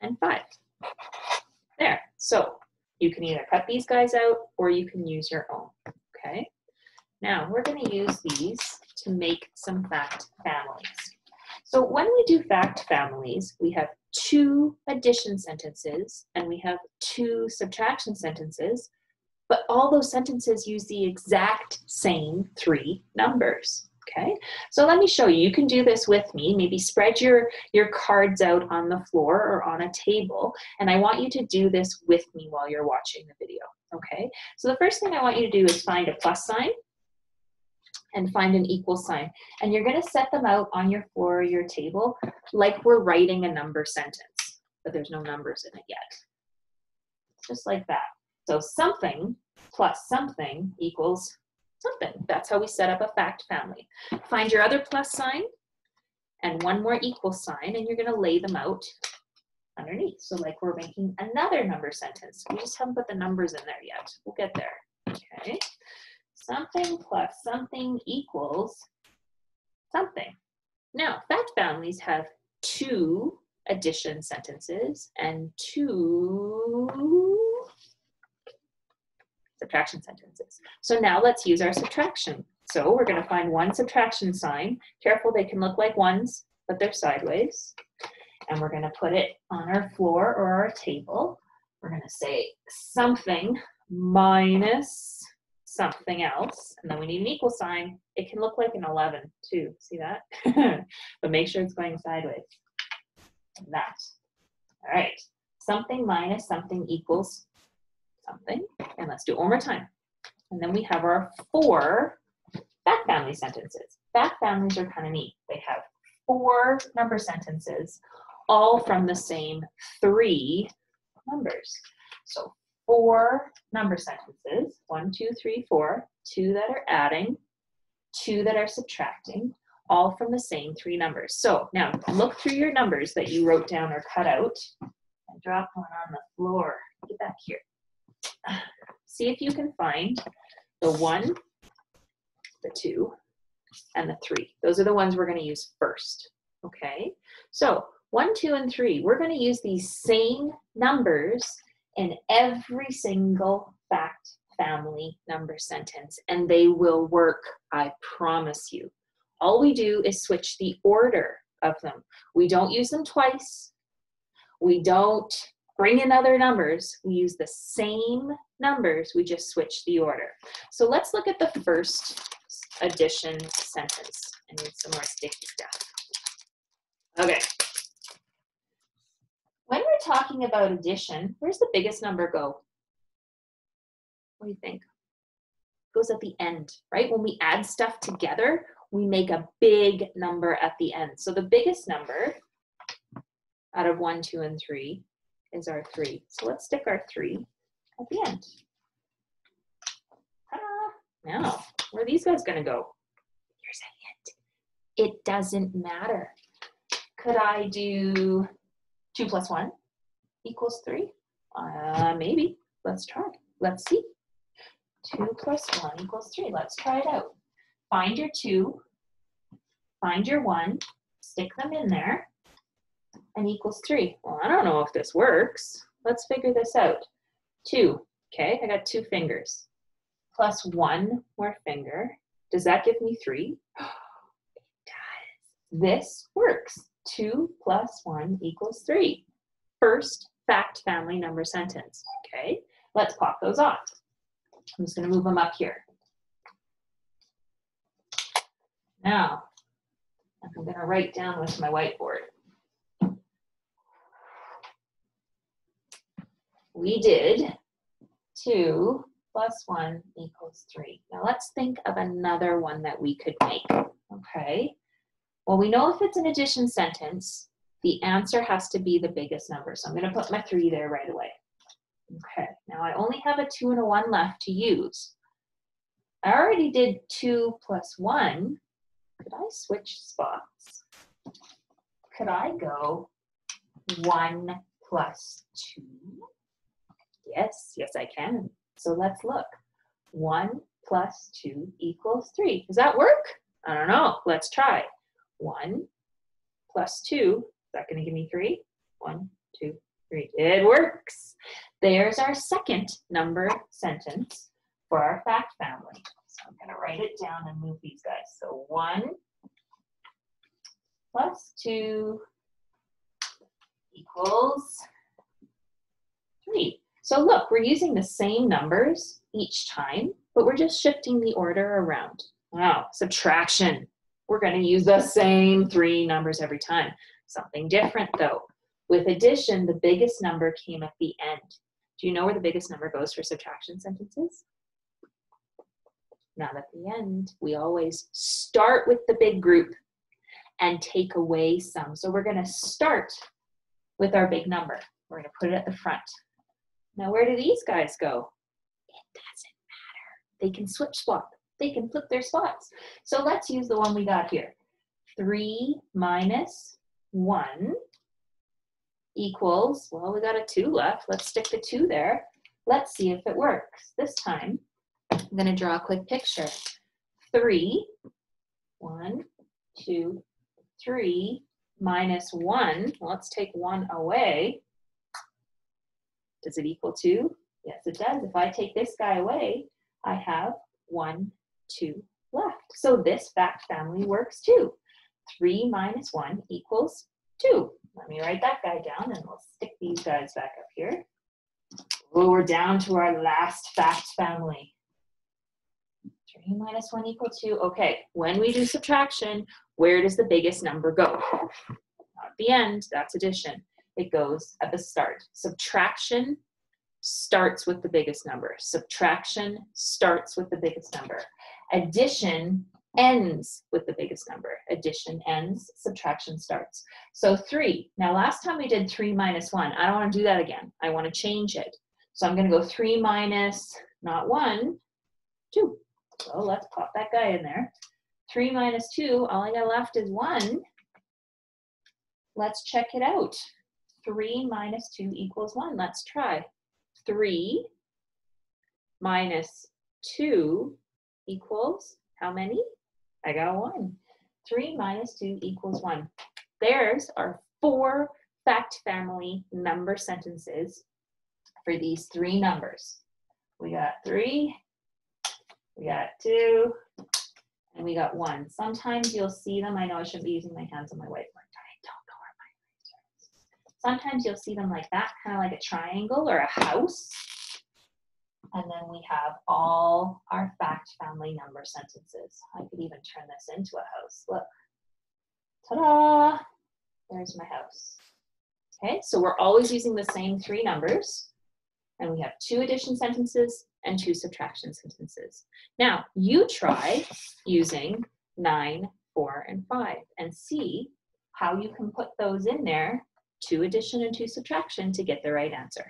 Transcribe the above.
and 5. There. So you can either cut these guys out or you can use your own. Okay. Now we're going to use these to make some fact families. So when we do fact families, we have two addition sentences and we have two subtraction sentences, but all those sentences use the exact same three numbers. Okay, so let me show you. You can do this with me. Maybe spread your, your cards out on the floor or on a table, and I want you to do this with me while you're watching the video. Okay, so the first thing I want you to do is find a plus sign and find an equal sign. And you're going to set them out on your floor or your table like we're writing a number sentence, but there's no numbers in it yet. Just like that. So something plus something equals something. That's how we set up a fact family. Find your other plus sign and one more equal sign, and you're going to lay them out underneath. So like we're making another number sentence. We just haven't put the numbers in there yet. We'll get there. Okay something plus something equals something. Now, fact families have two addition sentences and two subtraction sentences. So now let's use our subtraction. So we're going to find one subtraction sign. Careful, they can look like ones, but they're sideways. And we're going to put it on our floor or our table. We're going to say something minus something else, and then we need an equal sign. It can look like an 11 too, see that? but make sure it's going sideways. that. All right, something minus something equals something. Let's do it one more time. And then we have our four fact family sentences. Fact families are kind of neat. They have four number sentences, all from the same three numbers. So four number sentences one, two, three, four, two that are adding, two that are subtracting, all from the same three numbers. So now look through your numbers that you wrote down or cut out and drop one on the floor. Get back here. See if you can find the one, the two, and the three. Those are the ones we're going to use first. Okay, so one, two, and three, we're going to use these same numbers in every single fact family number sentence, and they will work, I promise you. All we do is switch the order of them. We don't use them twice. We don't bring in other numbers. We use the same numbers, we just switch the order. So let's look at the first addition sentence. I need some more sticky stuff. Okay, when we're talking about addition, where's the biggest number go? What do you think? It goes at the end, right? When we add stuff together, we make a big number at the end. So the biggest number out of one, two, and three is our three. So let's stick our three at the end. Now, where are these guys gonna go? Here's a hint. It doesn't matter. Could I do 2 plus 1 equals 3? Uh, maybe. Let's try. Let's see. 2 plus 1 equals 3. Let's try it out. Find your 2, find your 1, stick them in there, and equals 3. Well, I don't know if this works. Let's figure this out. 2. Okay, I got two fingers. Plus 1 more finger. Does that give me 3? it does. This works. 2 plus 1 equals 3. First fact family number sentence. Okay, let's pop those off. I'm just going to move them up here. Now, I'm going to write down with my whiteboard. We did 2 plus 1 equals 3. Now let's think of another one that we could make. Okay, well, we know if it's an addition sentence, the answer has to be the biggest number. So I'm going to put my 3 there right away. Okay, now I only have a 2 and a 1 left to use. I already did 2 plus 1. Could I switch spots? Could I go 1 plus 2? Yes, yes I can. So let's look. 1 plus 2 equals 3. Does that work? I don't know. Let's try. 1 plus 2, is that going to give me 3? 1, 2, It works. There's our second number sentence for our fact family. So I'm going to write it down and move these guys. So 1 plus 2 equals 3. So look, we're using the same numbers each time, but we're just shifting the order around. Wow, subtraction. We're going to use the same three numbers every time. Something different though. With addition, the biggest number came at the end. Do you know where the biggest number goes for subtraction sentences? Not at the end. We always start with the big group and take away some. So we're going to start with our big number. We're going to put it at the front. Now, where do these guys go? It doesn't matter. They can switch swap. They can flip their spots. So let's use the one we got here. 3 minus 1 equals, well, we got a 2 left. Let's stick the 2 there. Let's see if it works. This time, I'm going to draw a quick picture. 3, 1, 2, 3, minus 1. Let's take 1 away. Does it equal 2? Yes, it does. If I take this guy away, I have 1, 2 left. So this fact family works too. 3 minus 1 equals 2. Let me write that guy down and we'll stick these guys back up here. Oh, we're down to our last fact family. 3 minus 1 equals 2. Okay, when we do subtraction, where does the biggest number go? Not at the end, that's addition. It goes at the start. Subtraction starts with the biggest number. Subtraction starts with the biggest number. Addition ends with the biggest number. Addition ends, subtraction starts. So three. Now last time we did three minus one. I don't want to do that again. I want to change it. So I'm going to go three minus, not one, two. So let's pop that guy in there. Three minus two, all I got left is one. Let's check it out. Three minus two equals one. Let's try. Three minus two equals how many? I got one. Three minus two equals one. There's our four fact family number sentences for these three numbers. We got three, we got two, and we got one. Sometimes you'll see them. I know I shouldn't be using my hands on my whiteboard. I don't know where my eraser is. Sometimes you'll see them like that, kind of like a triangle or a house. And then we have all our fact family number sentences. I could even turn this into a house. Look. Ta-da! There's my house. Okay, so we're always using the same three numbers. And we have two addition sentences and two subtraction sentences. Now, you try using 9, 4, and 5 and see how you can put those in there, two addition and two subtraction, to get the right answer.